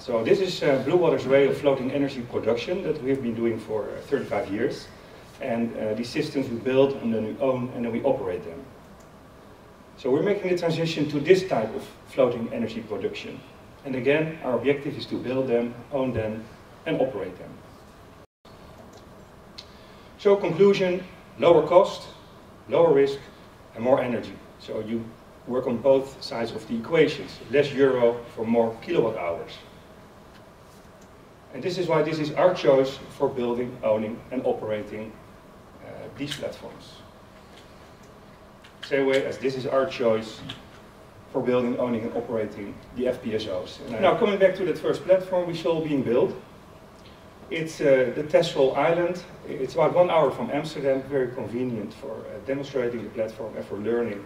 So this is uh, Bluewater's way of floating energy production that we have been doing for uh, 35 years. And uh, these systems we build and then we own and then we operate them. So we're making the transition to this type of floating energy production. And again, our objective is to build them, own them and operate them. So conclusion, lower cost, lower risk and more energy. So you work on both sides of the equations. Less euro for more kilowatt hours. And this is why this is our choice for building, owning and operating uh, these platforms. Same way as this is our choice for building, owning and operating the FPSOs. And now coming back to that first platform we saw being built. It's uh, the Texel Island. It's about one hour from Amsterdam, very convenient for uh, demonstrating the platform and for learning.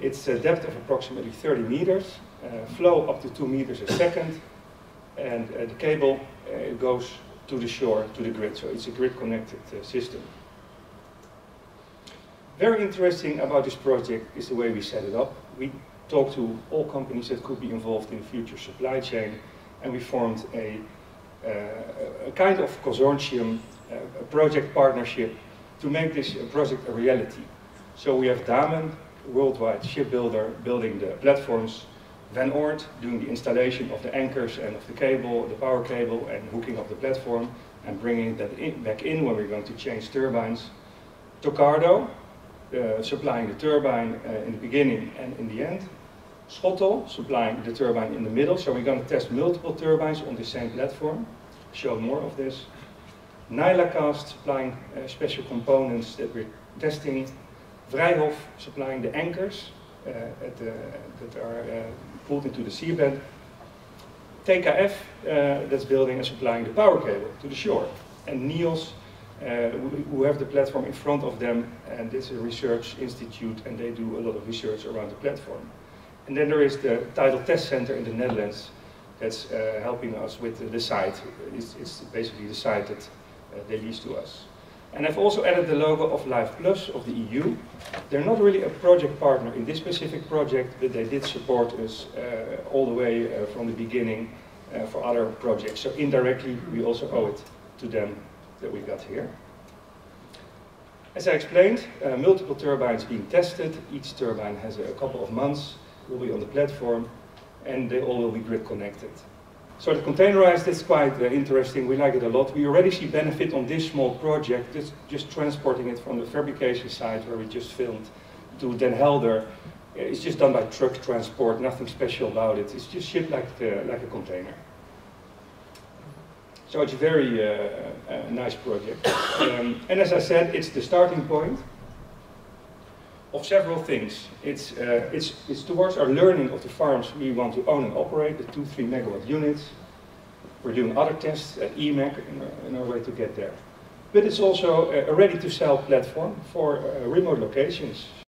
It's a depth of approximately 30 meters, uh, flow up to 2 meters a second, and uh, the cable uh, goes to the shore, to the grid, so it's a grid-connected uh, system. Very interesting about this project is the way we set it up. We talked to all companies that could be involved in the future supply chain, and we formed a, uh, a kind of consortium, uh, a project partnership, to make this project a reality. So we have Damen, worldwide shipbuilder, building the platforms, Van Oord doing the installation of the anchors and of the cable, the power cable, and hooking up the platform and bringing that in, back in when we're going to change turbines. Tocardo, uh, supplying the turbine uh, in the beginning and in the end. Schottel, supplying the turbine in the middle. So we're going to test multiple turbines on the same platform. Show more of this. Nylacast, supplying uh, special components that we're testing. Vryhof, supplying the anchors the, that are pulled into the seabed. TKF, that's building and supplying the power cable to the shore. And NIOZ, uh, who have the platform in front of them, and this is a research institute, and they do a lot of research around the platform. And then there is the Tidal Test Center in the Netherlands that's uh, helping us with the site. It's, it's, basically the site that uh, they lease to us. And I've also added the logo of Life Plus of the EU. They're not really a project partner in this specific project, but they did support us uh, all the way uh, from the beginning uh, for other projects. So indirectly, we also owe it to them that we got here. As I explained, uh, multiple turbines being tested. Each turbine has a couple of months, will be on the platform, and they all will be grid connected. So the containerized is quite uh, interesting. We like it a lot. We already see benefit on this small project, just, just transporting it from the fabrication site where we just filmed to Den Helder. It's just done by truck transport, nothing special about it. It's just shipped like, the, like a container. So it's a very uh, uh, nice project. Um, and as I said, it's the starting point of several things. It's, uh, it's, it's towards our learning of the farms we want to own and operate, the two, three megawatt units. We're doing other tests at EMEC in our, in our way to get there. But it's also a ready-to-sell platform for uh, remote locations.